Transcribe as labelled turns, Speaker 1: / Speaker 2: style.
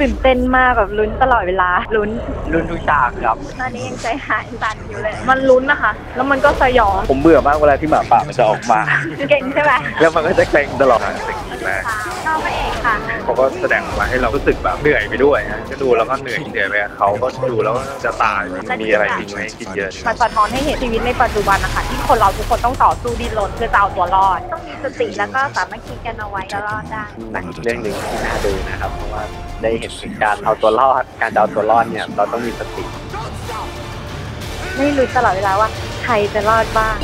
Speaker 1: ตื่นเต้นมากแบบลุ้นตลอดเวลาลุ้น
Speaker 2: รุ่นทุกฉากครับ
Speaker 1: ตอนนี้ยังใจหายสั่นอยู่เลย มันลุ้นนะคะ แล้วมันก็สยอง
Speaker 2: ผมเบื่อมากเวลาที่หมาป่ามันจะออกมา
Speaker 1: เก่งใช่ไหม
Speaker 2: แล้วมันก็จะเกรงตลอด
Speaker 1: ชอบพระเอกค่ะ
Speaker 3: เขาก็แสดงออกมาให้เรารู้สึกแบบเหนื่อยไปด้วยฮะก็ดูแล้วก็เหนื่อยเหนื่อยไปกับเขาก็ดูแล้วก็จะตายมีอะไรทิ้งไว้ให้คิดเยอะ
Speaker 1: มันสะท้อนให้เห็นชีวิตในปัจจุบันนะคะที่คนเราทุกคนต้องต่อสู้ดิ้นรนเพื่อจะเอาตัวรอด ต้องมีสติแล้วก็สามัคคีกันเอาไว้จะรอดได้
Speaker 2: หนังอีกเรื่องหนึ่งที่น่าดูนะครับเพราะว่า ได้เห็นถึงการเอาตัวรอด การจะเอาตัวรอดเนี่ย เราต้องมีสติ
Speaker 1: ไม่รู้ตลอดเวลาว่าใครจะรอดบ้าง